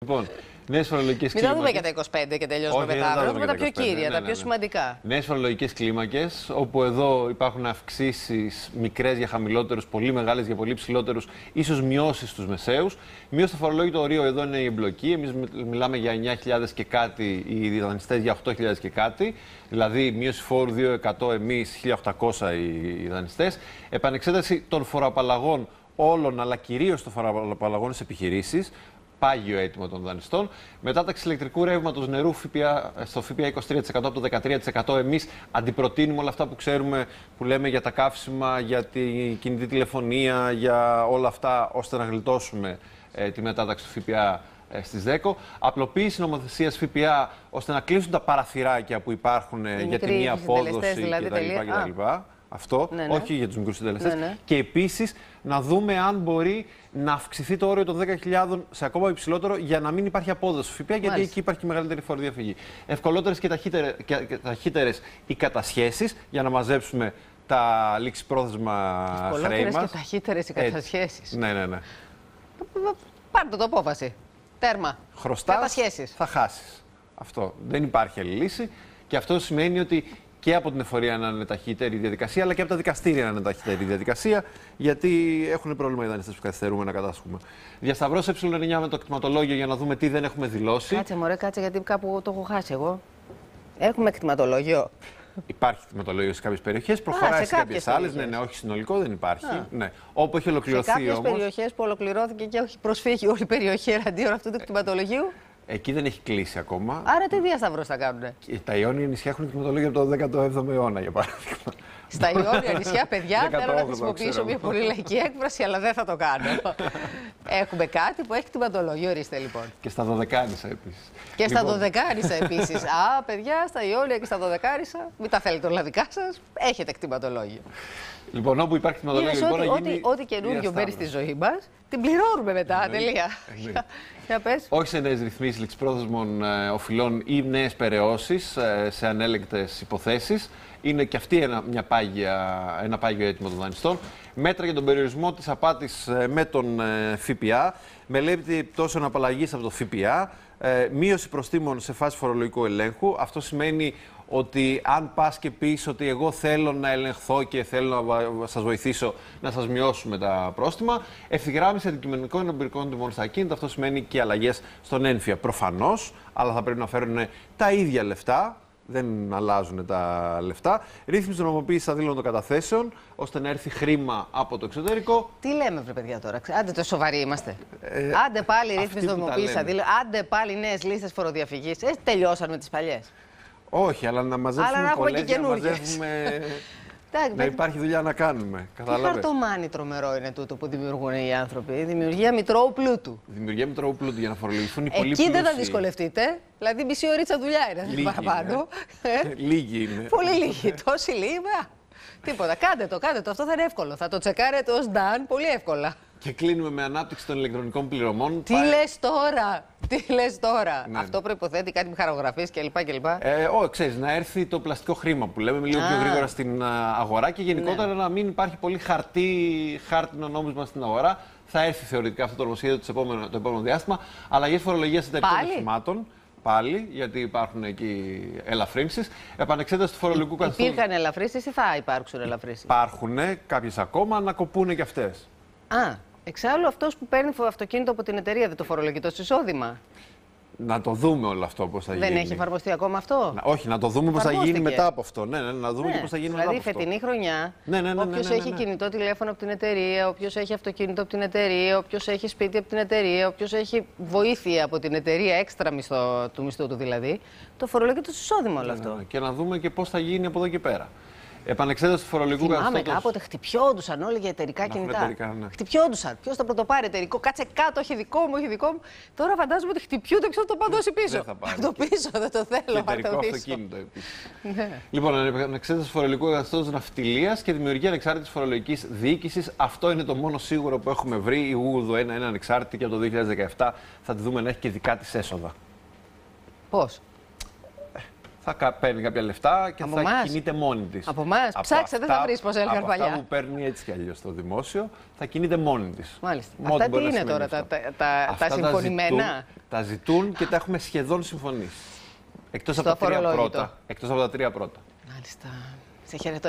Λοιπόν, νέες φορολογικές κλίμακε. Μην τα δούμε για τα 25 και τελειώσουμε Όχι, μετά. Θα δούμε τα πιο κύρια, ναι, τα ναι, πιο ναι. σημαντικά. Νέες φορολογικές κλίμακες, όπου εδώ υπάρχουν αυξήσεις μικρές για χαμηλότερους, πολύ μεγάλες για πολύ ψηλότερους, ίσως μειώσεις στους μεσαίους. Μείωση στο φορολόγητο ορίο εδώ είναι η εμπλοκή. Εμείς μιλάμε για 9.000 και κάτι, οι δανειστέ για 8.000 και κάτι. Δηλαδή, μείωση φόρου 2% εμείς, 1.800 οι δανειστέ. Επανεξέταση των φοροαπαλλαγών όλων, αλλά κυρίως των φοροαπαλλαγών στις επιχειρήσεις πάγιο αίτημα των δανειστών. Μετάταξη ηλεκτρικού ρεύματος νερού ΦΠΑ, στο ΦΠΑ 23% από το 13%. Εμείς αντιπροτείνουμε όλα αυτά που ξέρουμε, που λέμε για τα καύσιμα, για την κινητή τηλεφωνία, για όλα αυτά, ώστε να γλιτώσουμε ε, τη μετάταξη του ΦΠΑ ε, στις ΔΕΚΟ. Απλοποίηση νομοθεσίας ΦΠΑ ώστε να κλείσουν τα παραθυράκια που υπάρχουν ε, για τη μία απόδοση δηλαδή, κτλ. Αυτό, ναι, ναι. όχι για τους μικρούς συντελεστές. Ναι, ναι. Και επίσης να δούμε αν μπορεί να αυξηθεί το όριο των 10.000 σε ακόμα υψηλότερο για να μην υπάρχει απόδοση ΦΠΑ, γιατί Μάλιστα. εκεί υπάρχει και μεγαλύτερη φοροδιαφυγή. Ευκολότερες και ταχύτερε οι κατασχέσεις για να μαζέψουμε τα λήξιπρόθεσμα χρέη Ευκολότερε μας. και ταχύτερες οι κατασχέσεις. Ναι, ναι, ναι. Πάρτε το απόφαση. Τέρμα. Χρωστάς. Κατασχέσεις. Θα χάσεις. Αυτό. Δεν υπάρχει άλλη λύση. Και αυτό σημαίνει ότι και από την εφορία να είναι ταχύτερη η διαδικασία, αλλά και από τα δικαστήρια να είναι ταχύτερη η διαδικασία, γιατί έχουν πρόβλημα οι δανειστές που καθυστερούμε να κατάσχουμε. Διασταυρώσει ε9 με το κτηματολόγιο για να δούμε τι δεν έχουμε δηλώσει. Κάτσε, μωρέ, κάτσε, γιατί κάπου το έχω χάσει εγώ. Έχουμε κτηματολόγιο; Υπάρχει κτηματολόγιο σε κάποιες περιοχές, προχωράει σε σε κάποιες κάποιες άλλες. Ναι, περιοχές. ναι, όχι συνολικό δεν υπάρχει. Α. Ναι. Όπου έχει Σε ολοκληρωθεί κάποιες όμως. περιοχές που ολοκληρώθηκε και έχει προσφύγει όλη η περιοχή εναντίον αυτού του κτηματολογίου. Εκεί δεν έχει κλείσει ακόμα. Άρα τι διασταυρό θα κάνουν. Και Τα Ιόνια νησιά έχουν κτηματολόγιο από το 17ο αιώνα, για παράδειγμα. Στα Ιόνια νησιά, παιδιά, θέλω να 18ο, χρησιμοποιήσω ξέρω. μια πολύ λαϊκή έκφραση, αλλά δεν θα το κάνω. Έχουμε κάτι που έχει κτηματολόγιο. Ορίστε λοιπόν. Και στα Δωδεκάνησα επίσης. Και στα Δωδεκάρισα επίσης. Α, παιδιά, στα Ιόνια και στα Δωδεκάρισα, μην τα θέλετε όλα δικά σας, έχετε κτηματολόγιο. Λοιπόν, όπου υπάρχει κτηματολόγιο, Είναι λοιπόν, ότι, να γίνει ό,τι, ό,τι καινούργιο μπαίνει στη διασταύρωση. ζωή μας, την πληρώνουμε μετά. Εννοείται. Τελεία. Εννοείται. Για πες. Όχι σε νέες ρυθμίσεις ληξιπρόθεσμων ε, οφειλών ή νέες περαιώσεις σε ανέλεγκτες υποθέσεις. Είναι και αυτή ένα, μια πάγια, ένα πάγιο αίτημα των δανειστών. Μέτρα για τον περιορισμό της απάτης με τον ε, ΦΠΑ. Μελέτη πτώσεων απαλλαγής από το ΦΠΑ. Ε, μείωση προστήμων σε φάση φορολογικού ελέγχου. Αυτό σημαίνει ότι αν πας και πεις ότι εγώ θέλω να ελεγχθώ και θέλω να σας βοηθήσω να σας μειώσουμε τα πρόστιμα, ευθυγράμμιση αντικειμενικών εμπειρικών τιμών στα ακίνητα. Αυτό σημαίνει και αλλαγές στον ένφια. Προφανώς, αλλά θα πρέπει να φέρουν τα ίδια λεφτά. Δεν αλλάζουν τα λεφτά. Ρύθμιση νομοποίηση αδίλων των καταθέσεων, ώστε να έρθει χρήμα από το εξωτερικό. Τι λέμε, βρε παιδιά τώρα. Ξε- Άντε, το σοβαροί είμαστε. Ε, Άντε πάλι αυτοί ρύθμιση που τα νομοποίηση λένε. αδίλων. Άντε πάλι νέες λίστες φοροδιαφυγής. Ε, τελειώσαν με τις παλιές. Όχι, αλλά να μαζέψουμε Αλλά να έχουμε και πολλές, για να καινούργιες. μαζεύουμε... Εντάξει, να παιδιά, υπάρχει δουλειά να κάνουμε. Τι Καταλάβες. χαρτομάνι τρομερό είναι τούτο που δημιουργούν οι άνθρωποι. Η δημιουργία μητρώου πλούτου. Δημιουργία μητρώου πλούτου για να φορολογηθούν οι πολύ Εκεί δεν θα πλούσιοι. δυσκολευτείτε. Δηλαδή, μισή ωρίτσα δουλειά είναι Λίγοι παραπάνω. Ε, Λίγοι είναι. Πολύ λίγοι. Τόσοι λίγοι. α, Τίποτα. Κάντε το, κάντε το. Αυτό θα είναι εύκολο. Θα το τσεκάρετε ως Νταν πολύ εύκολα. Και κλείνουμε με ανάπτυξη των ηλεκτρονικών πληρωμών. Τι Πάει- λες τώρα, τι λες τώρα; Ναι. Αυτό προποθέτει κάτι με χαρογραφίες κλπ. κλπ. Ε, ό, ξέρεις, να έρθει το πλαστικό χρήμα που λέμε λίγο πιο Α. γρήγορα στην α, αγορά και γενικότερα να μην υπάρχει πολύ χαρτί, χάρτινο νόμισμα στην αγορά. Θα έρθει θεωρητικά αυτό το νομοσχέδιο το επόμενο, το επόμενο διάστημα. Αλλαγές φορολογίας εταιρικών Πάλι; οχημάτων. Πάλι, γιατί υπάρχουν εκεί ελαφρύνσεις. Επανεξέταση του φορολογικού καθεστώτος. Υπήρχαν ελαφρύσει ή θα υπάρξουν ελαφρύσει. Υπάρχουν κάποιες ακόμα, να κοπούν και αυτές. Α, εξάλλου αυτός που παίρνει φο- αυτοκίνητο από την εταιρεία δεν το φορολογεί το εισόδημα. Να το δούμε όλο αυτό πώς θα γίνει. Δεν έχει εφαρμοστεί ακόμα αυτό; Να- όχι, να το δούμε πώς θα γίνει Εφαρμόστηκε. μετά από αυτό. Ναι, ναι, να δούμε και πώς θα γίνει δηλαδή, μετά από αυτό. φετινή χρονιά, Ναι, ναι, ναι, ναι, όποιος ναι, ναι, έχει ναι. κινητό τηλέφωνο από την εταιρεία, όποιος έχει αυτοκίνητο από την εταιρεία, όποιος έχει σπίτι από την εταιρεία, όποιος έχει βοήθεια από την εταιρεία, έξτρα μισθό του μισθού του δηλαδή, το φορολογεί το εισόδημα όλο αυτό. Ναι, ναι, Και να δούμε και πώς θα γίνει από εδώ και πέρα. Επανεξέταση του φορολογικού Θυμάμαι καθεστώτος. κάποτε χτυπιόντουσαν όλοι για εταιρικά Να έχουν κινητά. εταιρικά, ναι. Χτυπιόντουσαν. Ποιος θα πρωτοπάρει εταιρικό, κάτσε κάτω, όχι δικό μου, όχι δικό μου. Τώρα φαντάζομαι ότι χτυπιούνται, ποιο θα το παντώσει πίσω. Δεν θα πάρει. Πάρ' το πίσω, δεν το Και θέλω. πάρ' εταιρικό το πίσω. αυτοκίνητο επίσης. Ναι. Λοιπόν, ανεξέταση φορολογικού καθεστώτος ναυτιλίας και δημιουργία ανεξάρτητης φορολογικής διοίκησης. Αυτό είναι το μόνο σίγουρο που έχουμε βρει. Η Google 1 είναι ανεξάρτητη και από το 2017 θα τη δούμε να έχει και δικά της έσοδα. Πώς; Θα κα- παίρνει κάποια λεφτά και Από θα εμάς; κινείται μόνη της. Από εμάς; Ψάξε, δεν θα βρεις πώς έλεγαν Από παλιά. αυτά που παίρνει έτσι κι αλλιώς στο δημόσιο, θα κινείται μόνη της. Μάλιστα. Αυτά τι είναι τώρα, τα, τα, τα, τα συμφωνημένα; Τα ζητούν και τα έχουμε σχεδόν συμφωνήσει. Εκτός από, Στο τα τρία αφορολόγητο. πρώτα. Εκτός από τα τρία πρώτα. Μάλιστα. Σε χαιρετώ.